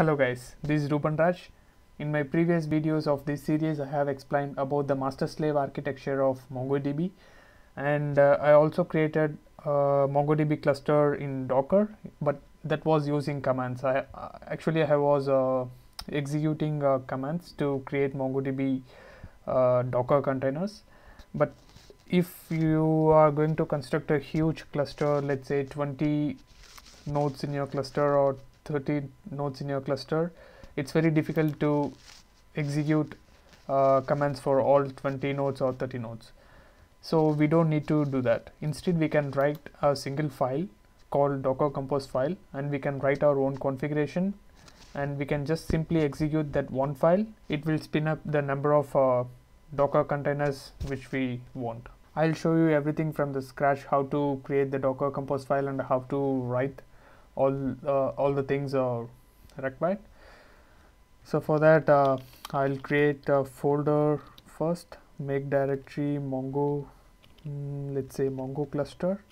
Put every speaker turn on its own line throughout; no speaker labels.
Hello guys, this is Ruban Raj. In my previous videos of this series, I have explained about the master-slave architecture of MongoDB and uh, I also created a MongoDB cluster in Docker, but that was using commands. I uh, actually I was uh, executing uh, commands to create MongoDB uh, Docker containers, but if you are going to construct a huge cluster, let's say 20 nodes in your cluster or 30 nodes in your cluster, it's very difficult to execute uh, commands for all 20 nodes or 30 nodes. So we don't need to do that. Instead, we can write a single file called docker compose file and we can write our own configuration and we can just simply execute that one file. It will spin up the number of uh, docker containers which we want. I'll show you everything from the scratch how to create the docker compose file and how to write all uh, all the things are required so for that uh, I'll create a folder first. Make directory mongo mm, let's say mongo cluster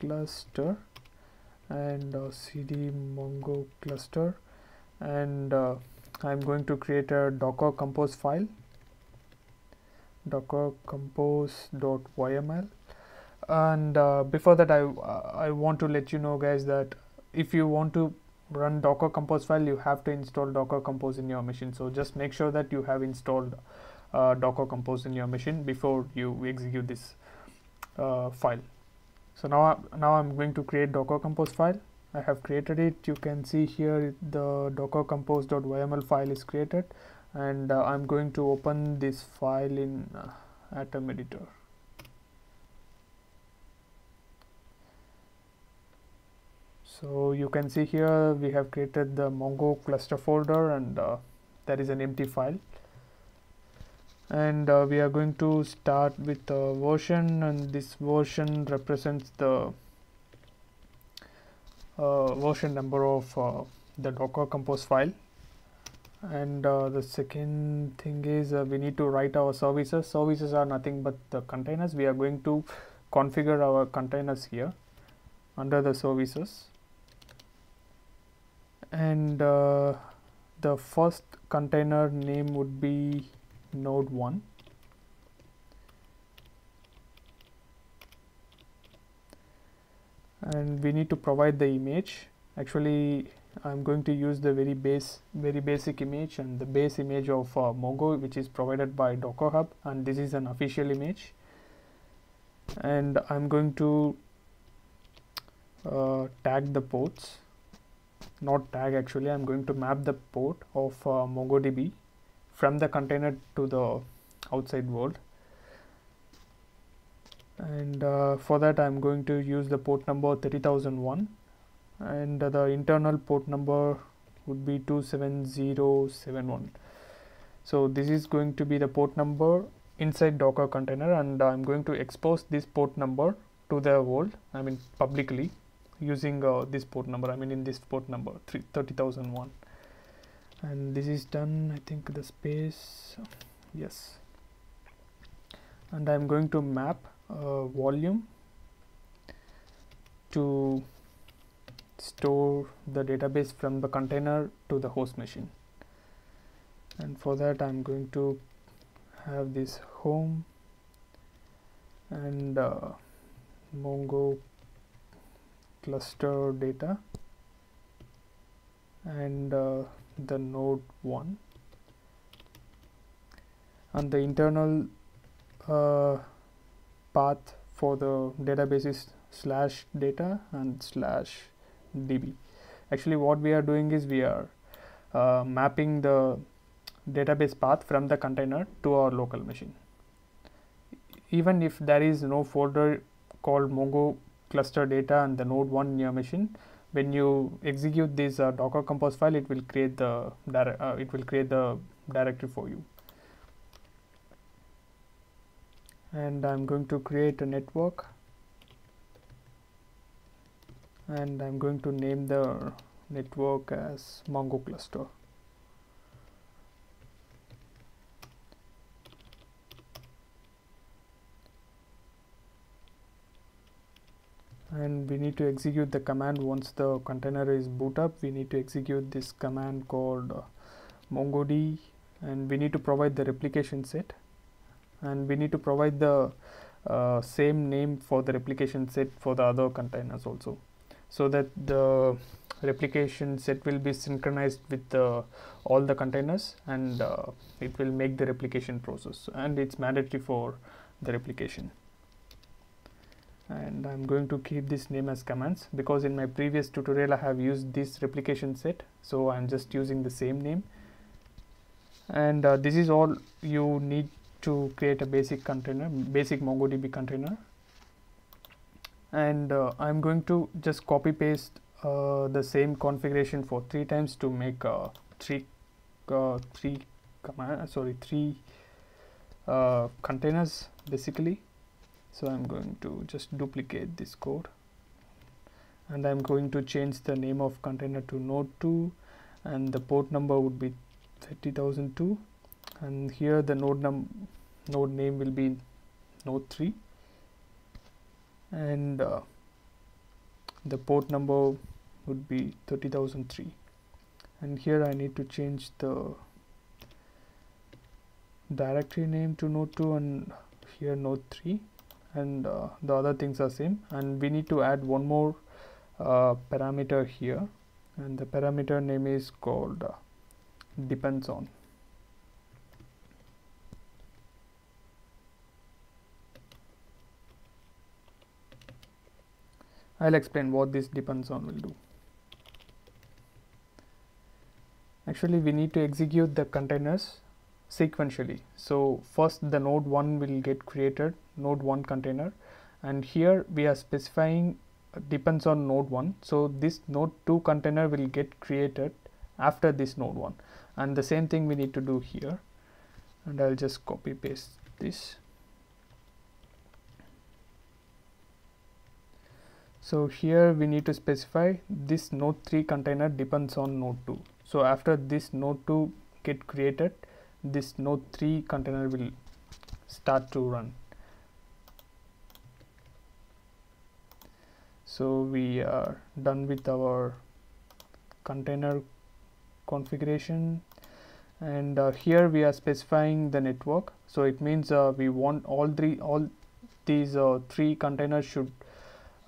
cluster and uh, cd mongo cluster. And uh, I'm going to create a docker compose file docker compose.yml and uh, before that I, I want to let you know guys that if you want to run docker compose file you have to install docker compose in your machine. So just make sure that you have installed uh, docker compose in your machine before you execute this uh, file. So now now I'm going to create docker compose file. I have created it. You can see here the docker compose.yml file is created. And uh, I'm going to open this file in uh, atom editor so you can see here we have created the mongo cluster folder and uh, there is an empty file. And uh, we are going to start with a version and this version represents the uh, version number of uh, the docker compose file. And uh, the second thing is uh, we need to write our services. Services are nothing but the containers. We are going to configure our containers here under the services and uh, the first container name would be node 1 and we need to provide the image. Actually I'm going to use the very base very basic image and the base image of uh, Mongo which is provided by Docker Hub and this is an official image. And I'm going to uh, tag the ports not tag actually. I'm going to map the port of uh, MongoDB from the container to the outside world. And uh, for that I'm going to use the port number 30001 and uh, the internal port number would be 27071 so this is going to be the port number inside docker container and I'm going to expose this port number to the world I mean publicly using uh, this port number I mean in this port number 30001 and this is done I think the space yes. And I'm going to map uh, volume to store the database from the container to the host machine. And for that I'm going to have this home and uh, Mongo cluster data and uh, the node 1 and the internal uh, path for the database is slash data and slash db. Actually what we are doing is we are uh, mapping the database path from the container to our local machine. Even if there is no folder called mongo cluster data and the node 1 in your machine when you execute this uh, docker compose file it will create the uh, it will create the directory for you. And I'm going to create a network. And I'm going to name the network as Mongo cluster and we need to execute the command once the container is boot up. We need to execute this command called uh, mongod and we need to provide the replication set. And we need to provide the uh, same name for the replication set for the other containers also. So that the replication set will be synchronized with uh, all the containers and uh, it will make the replication process. And it's mandatory for the replication and I'm going to keep this name as comments because in my previous tutorial I have used this replication set. So I'm just using the same name. And uh, this is all you need to create a basic container basic MongoDB container. And uh, I'm going to just copy paste uh, the same configuration for three times to make uh, three uh, three command sorry three uh, containers basically so I'm going to just duplicate this code. And I'm going to change the name of container to node 2 and the port number would be 30002 and here the node num node name will be node 3 and uh, the port number would be 30003 and here I need to change the directory name to node 2 and here node 3 and uh, the other things are same. And we need to add one more uh, parameter here. And the parameter name is called uh, depends on. I'll explain what this depends on will do. Actually, we need to execute the containers sequentially. So first the node 1 will get created, node 1 container. And here we are specifying uh, depends on node 1. So this node 2 container will get created after this node 1 and the same thing we need to do here. And I'll just copy paste this. So here we need to specify this node 3 container depends on node 2 so after this node 2 get created this node 3 container will start to run. So we are done with our container configuration and uh, here we are specifying the network. So it means uh, we want all three all these uh, three containers should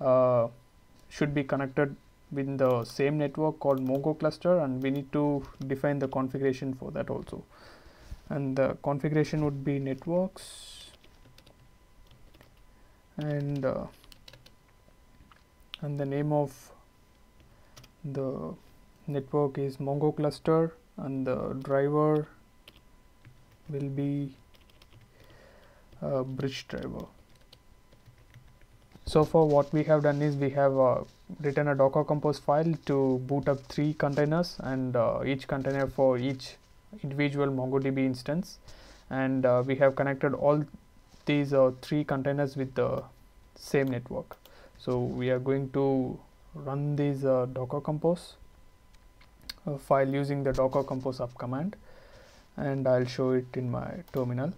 uh, should be connected with the same network called Mongo cluster and we need to define the configuration for that also and the configuration would be networks. And uh, and the name of the network is Mongo cluster. And the driver will be a bridge driver. So for what we have done is we have uh, written a docker compose file to boot up three containers. And uh, each container for each individual mongodb instance. And uh, we have connected all these uh, three containers with the same network. So we are going to run this uh, docker compose uh, file using the docker compose up command. And I'll show it in my terminal.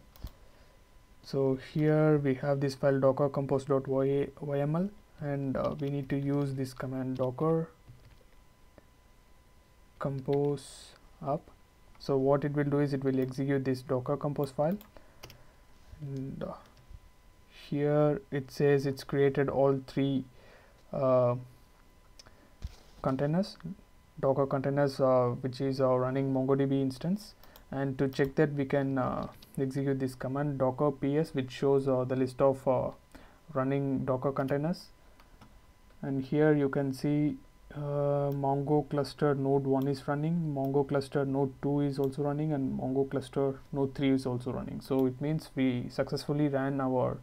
So here we have this file docker compose.yml and uh, we need to use this command docker compose up so what it will do is it will execute this docker compose file. And uh, here it says it's created all three uh, containers docker containers uh, which is our running mongodb instance. And to check that we can uh, execute this command docker ps which shows uh, the list of uh, running docker containers. And here you can see uh, mongo cluster node 1 is running. Mongo cluster node 2 is also running and mongo cluster node 3 is also running. So it means we successfully ran our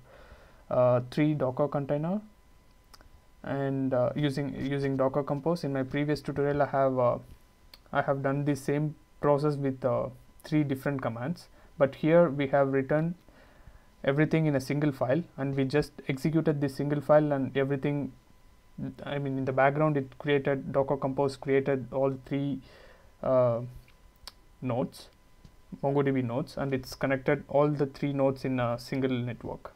uh, three docker container and uh, using using docker compose. In my previous tutorial i have i have done the same process with three different commands. But here we have written everything in a single file and we just executed this single file and everything I mean in the background it created docker compose created all three uh, nodes mongodb nodes and it's connected all the three nodes in a single network.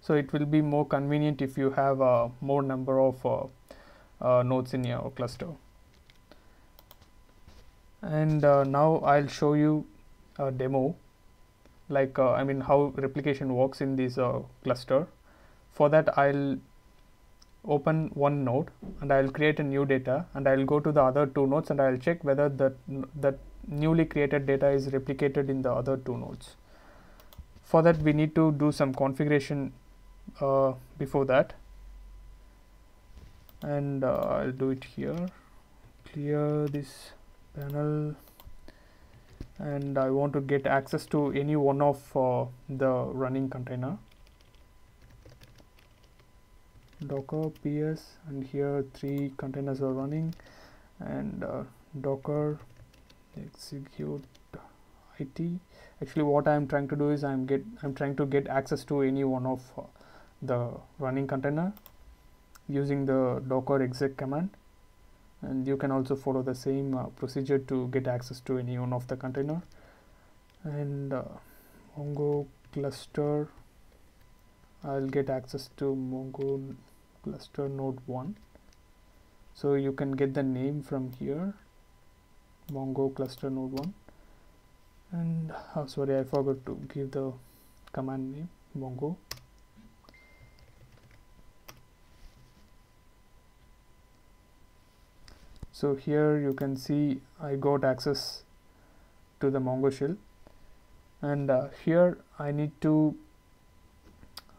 So it will be more convenient if you have a more number of uh, uh, nodes in your cluster. And uh, now I'll show you a demo like uh, I mean how replication works in this uh, cluster. For that I'll open one node and I'll create a new data and I'll go to the other two nodes and I'll check whether the, that newly created data is replicated in the other two nodes. For that we need to do some configuration uh, before that. And uh, I'll do it here. Clear this panel. And I want to get access to any one of uh, the running container docker ps and here three containers are running. And uh, docker execute it actually what I'm trying to do is I'm get I'm trying to get access to any one of uh, the running container using the docker exec command. And you can also follow the same uh, procedure to get access to any one of the container. And uh, mongo cluster I'll get access to mongo cluster node 1 so you can get the name from here mongo cluster node 1 and oh, sorry I forgot to give the command name mongo so here you can see I got access to the Mongo shell. And uh, here I need to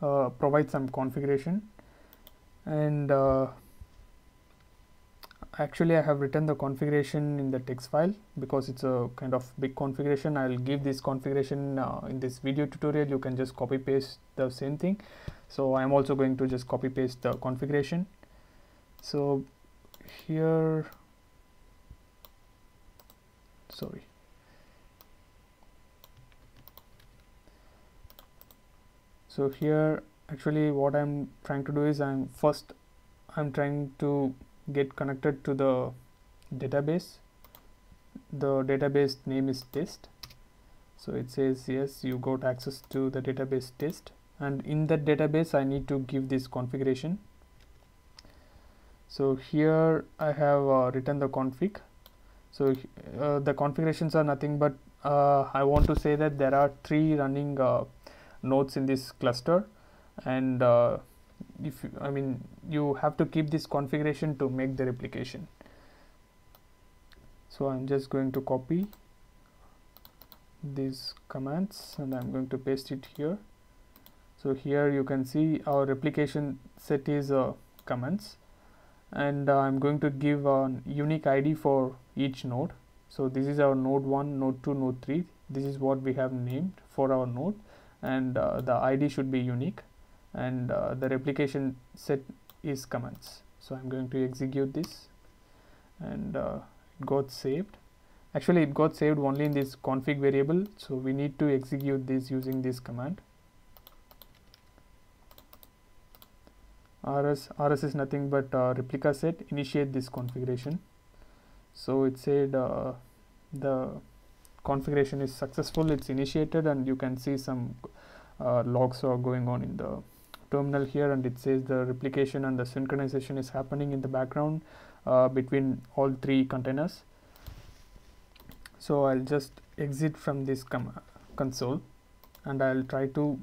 uh, provide some configuration. And uh, actually I have written the configuration in the text file because it's a kind of big configuration. I'll give this configuration uh, in this video tutorial. You can just copy paste the same thing. So I'm also going to just copy paste the configuration. So here sorry so here actually what I'm trying to do is I'm first I'm trying to get connected to the database. The database name is test. So it says yes you got access to the database test. And in that database I need to give this configuration. So here I have uh, written the config. So uh, the configurations are nothing but uh, I want to say that there are three running uh, nodes in this cluster. And uh, if you, I mean you have to keep this configuration to make the replication. So I'm just going to copy these commands and I'm going to paste it here. So here you can see our replication set is uh, comments. And uh, I'm going to give a unique ID for each node. So this is our node 1 node 2 node 3 this is what we have named for our node and uh, the ID should be unique and uh, the replication set is comments. So I'm going to execute this and uh, it got saved. Actually it got saved only in this config variable so we need to execute this using this command. Rs rs is nothing but uh, replica set. Initiate this configuration. So it said uh, the configuration is successful it's initiated and you can see some uh, logs are going on in the terminal here and it says the replication and the synchronization is happening in the background uh, between all three containers. So I'll just exit from this console and I'll try to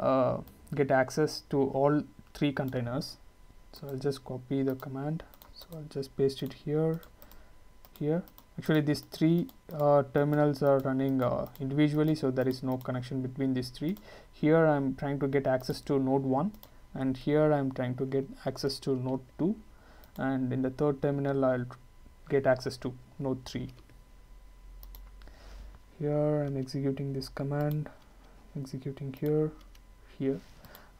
uh, get access to all three containers. So I'll just copy the command. So I'll just paste it here here actually these three uh, terminals are running uh, individually so there is no connection between these three. Here I'm trying to get access to node 1 and here I'm trying to get access to node 2 and in the third terminal I'll get access to node 3 here I'm executing this command executing here here.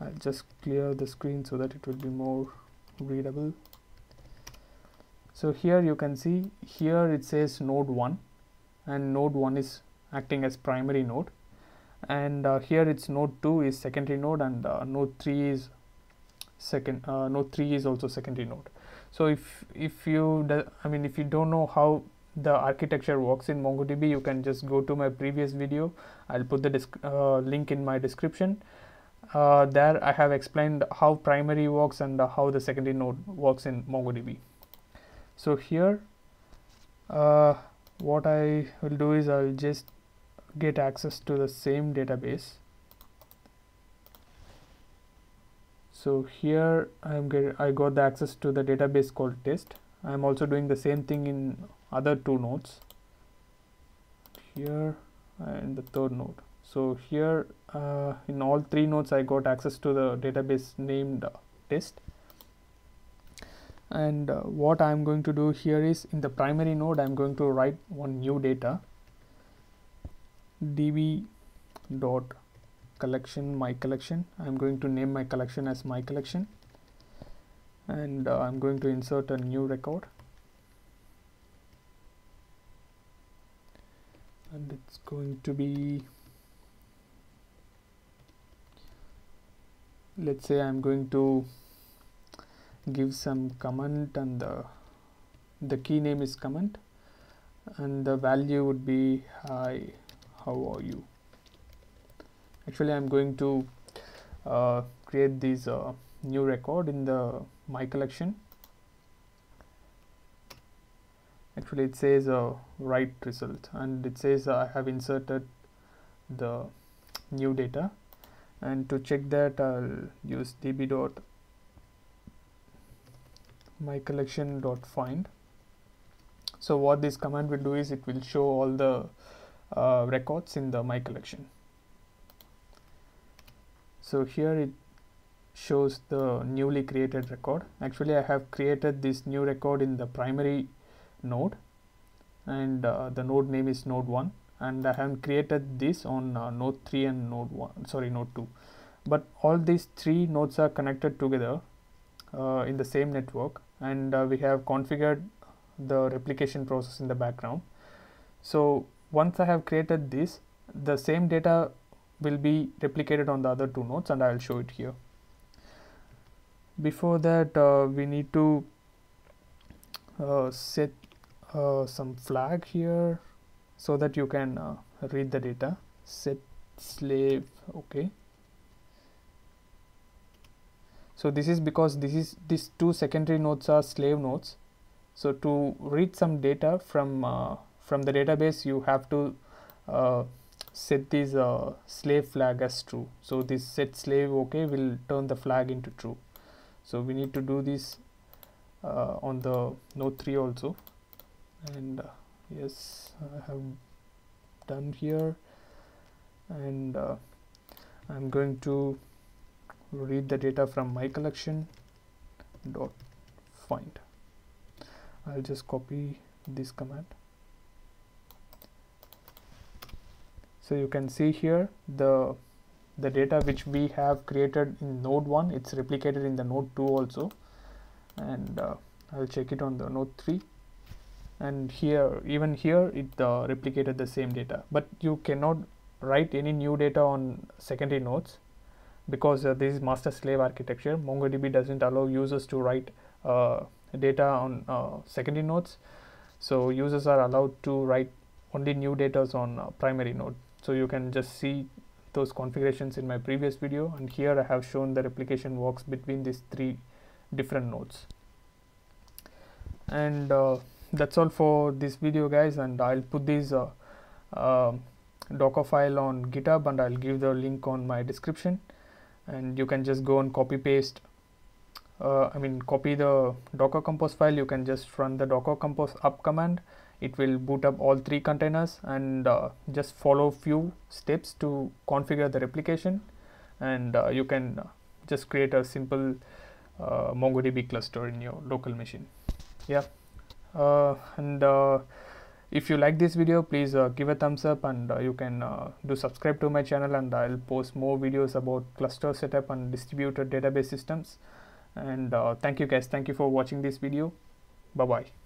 I'll just clear the screen so that it will be more readable so here you can see here it says node 1 and node 1 is acting as primary node. And uh, here it's node 2 is secondary node and uh, node 3 is second uh, node 3 is also secondary node. So if if you i mean if you don't know how the architecture works in mongodb you can just go to my previous video. I'll put the uh, link in my description. Uh, there I have explained how primary works and uh, how the secondary node works in MongoDB. So here uh, what I will do is I'll just get access to the same database. So here I'm get I got the access to the database called test. I'm also doing the same thing in other two nodes here and the third node so here uh, in all three nodes I got access to the database named test and uh, what I'm going to do here is in the primary node I'm going to write one new data db dot collection my collection. I'm going to name my collection as my collection. And uh, I'm going to insert a new record. And it's going to be let's say I'm going to give some comment and the the key name is comment and the value would be hi how are you? Actually I'm going to uh, create this uh, new record in the my collection. Actually it says a uh, write result and it says I have inserted the new data. And to check that I'll use db dot my collection dot find so what this command will do is it will show all the uh, records in the my collection so here it shows the newly created record. Actually I have created this new record in the primary node and uh, the node name is node 1 and I have created this on uh, node 3 and node 1 sorry node 2 but all these three nodes are connected together uh, in the same network and uh, we have configured the replication process in the background. So once I have created this the same data will be replicated on the other two nodes and I will show it here. Before that uh, we need to uh, set uh, some flag here so that you can uh, read the data. Set slave okay so this is because this is these two secondary nodes are slave nodes. So to read some data from uh, from the database you have to uh, set this uh, slave flag as true. So this set slave okay will turn the flag into true. So we need to do this uh, on the node 3 also. And uh, yes I have done here. And uh, I'm going to read the data from my collection dot find. I'll just copy this command. So you can see here the the data which we have created in node 1 it's replicated in the node 2 also. And uh, I'll check it on the node 3 and here even here it uh, replicated the same data. But you cannot write any new data on secondary nodes because uh, this is master slave architecture mongodb doesn't allow users to write uh, data on uh, secondary nodes. So users are allowed to write only new data on uh, primary node. So you can just see those configurations in my previous video and here I have shown the replication works between these three different nodes. And uh, that's all for this video guys and I'll put this uh, docker file on github and I'll give the link on my description and you can just go and copy paste uh, I mean copy the docker compose file. You can just run the docker compose up command. It will boot up all three containers and uh, just follow few steps to configure the replication. And uh, you can just create a simple uh, MongoDB cluster in your local machine. Yeah. Uh, and uh, if you like this video please uh, give a thumbs up and uh, you can uh, do subscribe to my channel and I'll post more videos about cluster setup and distributed database systems. And uh, thank you guys. Thank you for watching this video. Bye bye